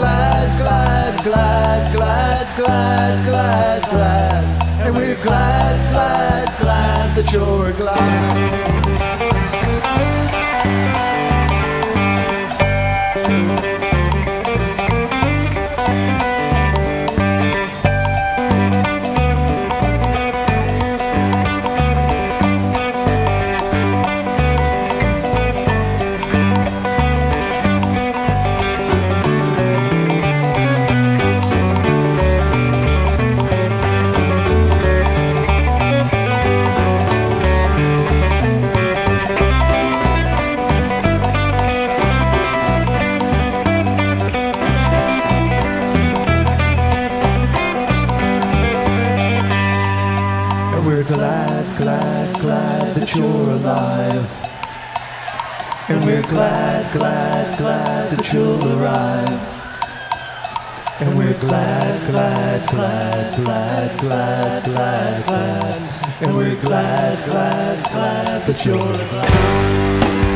glad, glad, glad, glad, glad, glad, glad. And we're glad, glad, glad that you're glad. We're glad, glad, glad that you're alive. And we're glad, glad, glad that you'll arrive. And we're glad, glad, glad, glad, glad, glad, glad. And we're glad, glad, glad that you're alive.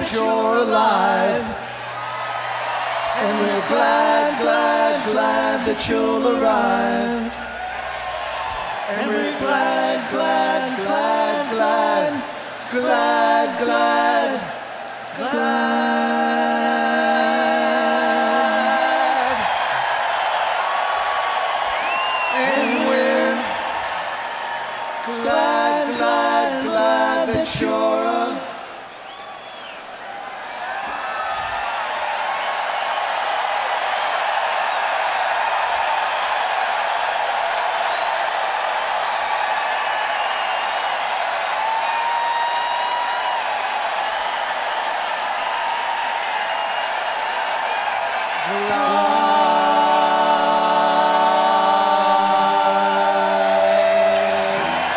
That you're alive. And we're glad, glad, glad that you'll arrive. And we're glad, glad, glad, glad, glad, glad, glad. Glad, glad, glad that you're Lord.